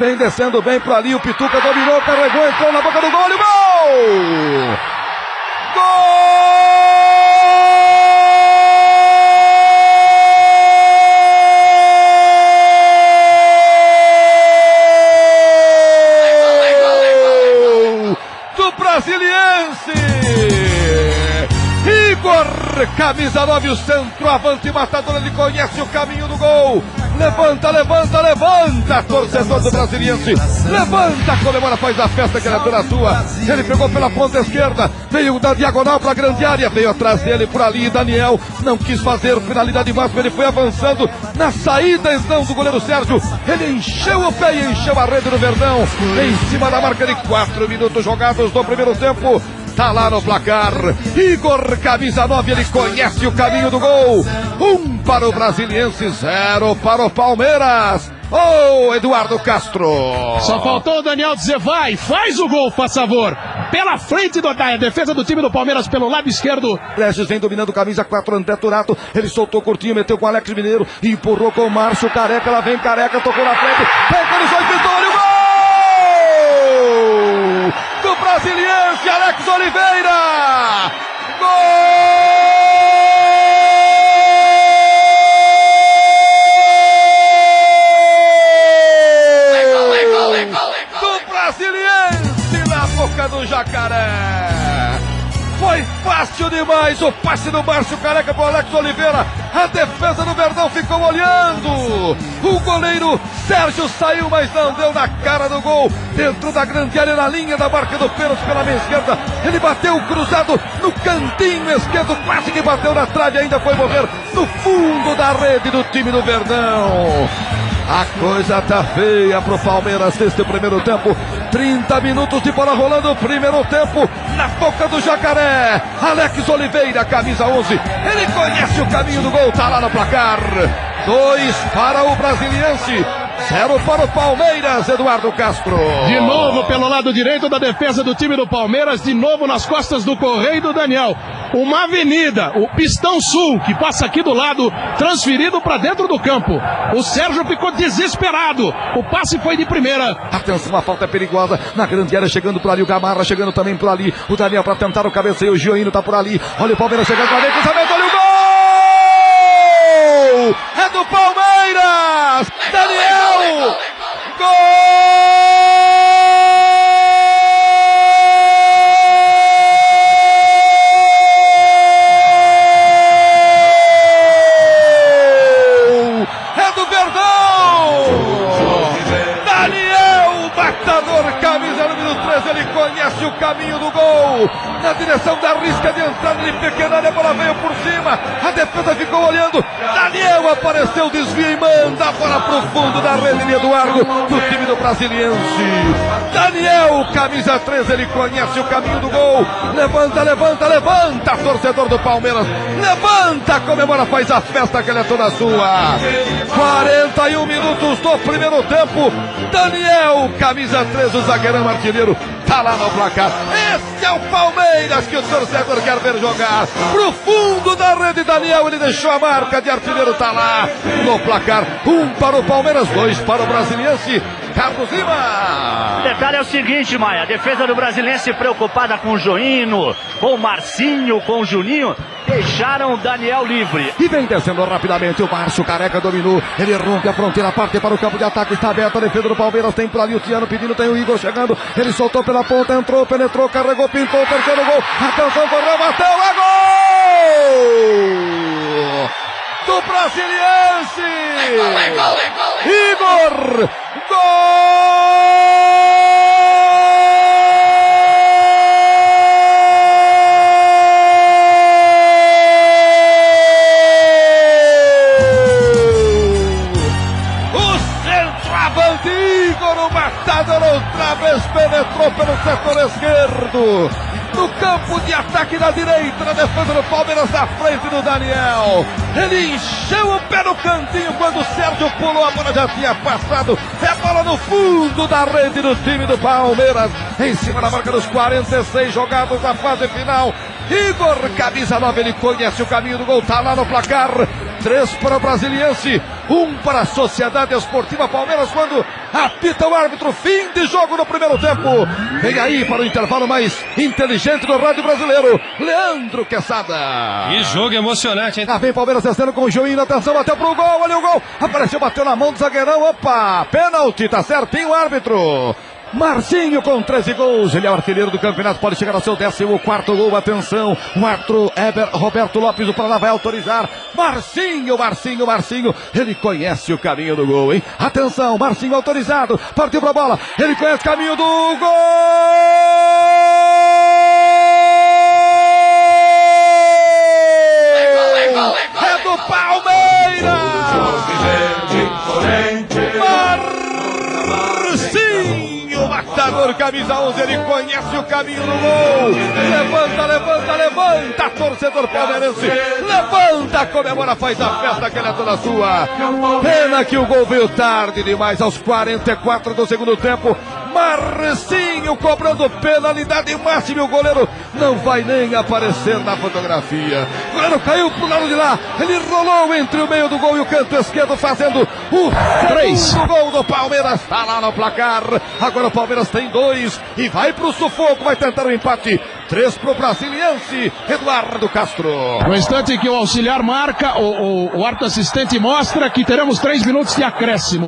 Vem descendo bem para ali, o Pituca dominou, carregou, entrou na boca do gol e gol! Gol! Camisa 9, o centroavante matador, ele conhece o caminho do gol. Levanta, levanta, levanta, torcedor do Brasiliense. Levanta, comemora, faz a festa que era toda sua. Ele pegou pela ponta esquerda, veio da diagonal para a grande área, veio atrás dele por ali. Daniel não quis fazer finalidade máxima, ele foi avançando na saída então do goleiro Sérgio. Ele encheu o pé e encheu a rede do Verdão. Em cima da marca de quatro minutos jogados no primeiro tempo. Tá lá no placar. Igor, camisa 9, ele conhece o caminho do gol. Um para o Brasiliense, zero para o Palmeiras. Ô, oh, Eduardo Castro. Só faltou o Daniel dizer, vai, faz o gol, faz favor. Pela frente do, da defesa do time do Palmeiras, pelo lado esquerdo. Prestes vem dominando camisa 4, André Turato. Ele soltou curtinho, meteu com o Alex Mineiro. Empurrou com o Márcio Careca. Ela vem Careca, tocou na frente. Pega nos dois, Vitório, gol! Do Brasiliense, Alex Oliveira! Gol! Demais o passe do Márcio Careca para o Alex Oliveira. A defesa do Verdão ficou olhando. O goleiro Sérgio saiu, mas não deu na cara do gol. Dentro da grande área, na linha da marca do pênalti pela meia esquerda. Ele bateu cruzado no cantinho esquerdo, quase que bateu na trave. Ainda foi morrer no fundo da rede do time do Verdão. A coisa tá feia pro Palmeiras neste primeiro tempo. 30 minutos de bola rolando, primeiro tempo, na boca do Jacaré. Alex Oliveira, camisa 11. Ele conhece o caminho do gol, tá lá no placar. Dois para o Brasiliense. Zero para o Palmeiras, Eduardo Castro. De novo pelo lado direito da defesa do time do Palmeiras, de novo nas costas do Correio do Daniel. Uma avenida, o Pistão Sul, que passa aqui do lado, transferido para dentro do campo. O Sérgio ficou desesperado. O passe foi de primeira. Atenção, a falta é perigosa na grande área, chegando por ali o Gamarra, chegando também por ali. O Daniel para tentar o cabeceio, o Gioino tá por ali. Olha o Palmeiras chegando para dentro, cruzamento, olha o gol! É do Palmeiras! Daniel! Gol! Número 13, ele conhece o caminho do gol. Na direção da risca de entrada de pequena área, a bola veio por cima. A defesa ficou olhando. Daniel apareceu, desvia e manda a bola pro fundo da rede de Eduardo, do time do Brasiliense. Daniel, camisa 13, ele conhece o caminho do gol. Levanta, levanta, levanta, torcedor do Palmeiras. Levanta, comemora, faz a festa que ela é toda sua. 41 minutos do primeiro tempo. Daniel, camisa 13, o zagueirão artilheiro, tá lá no placar. Esse é o Palmeiras que o torcedor quer ver jogar. Pro fundo da rede, Daniel, ele deixou a marca de artilheiro, tá lá no placar. Um para o Palmeiras, dois para o Brasiliense. Carlos Lima. O detalhe é o seguinte, Maia. A defesa do Brasiliense preocupada com o com o Marcinho, com o Juninho. Deixaram o Daniel livre. E vem descendo rapidamente o Márcio Careca dominou. Ele rompe a fronteira, parte para o campo de ataque. Está aberta a defesa do Palmeiras. Tem por ali o Tiano pedindo, tem o Igor chegando. Ele soltou pela ponta, entrou, penetrou, carregou, pintou, terceiro gol. Atenção, correu, bateu, é gol! Do Brasiliense! Igor! Gol! Igor, o matador outra vez penetrou pelo setor esquerdo. No campo de ataque da direita, na defesa do Palmeiras, na frente do Daniel. Ele encheu o pé no cantinho quando o Sérgio pulou, a bola já tinha passado. É bola no fundo da rede do time do Palmeiras. Em cima da marca dos 46 jogados da fase final. Igor, camisa 9, ele conhece o caminho do gol, tá lá no placar. Três para o Brasiliense, um para a Sociedade Esportiva Palmeiras, quando apita o árbitro, fim de jogo no primeiro tempo. Vem aí para o intervalo mais inteligente do rádio brasileiro, Leandro Quesada. Que jogo emocionante, hein? Lá vem Palmeiras testando com o Joinho, atenção, bateu pro gol, olha o gol, apareceu, bateu na mão do zagueirão, opa, pênalti, tá certinho o árbitro. Marcinho com 13 gols, ele é o artilheiro do campeonato, pode chegar ao seu 14 quarto gol, atenção, o árbitro Eber Roberto Lopes do Paraná vai autorizar, Marcinho, Marcinho, Marcinho, ele conhece o caminho do gol, hein? Atenção, Marcinho autorizado, partiu pra bola, ele conhece o caminho do gol! Matador, camisa 11, ele conhece o caminho do gol. Levanta, levanta, levanta, torcedor palmeirense. Levanta, comemora, faz a festa que ele é toda sua. Pena que o gol veio tarde demais, aos 44 do segundo tempo. Marcinho cobrando penalidade máxima. O goleiro não vai nem aparecer na fotografia. O goleiro caiu pro lado de lá. Ele rolou entre o meio do gol e o canto esquerdo, fazendo o Três. segundo gol do Palmeiras. Está lá no placar. Agora o Palmeiras tem dois e vai pro sufoco. Vai tentar o empate. Três pro brasiliense, Eduardo Castro. No instante que o auxiliar marca, o, o, o assistente mostra que teremos três minutos de acréscimo.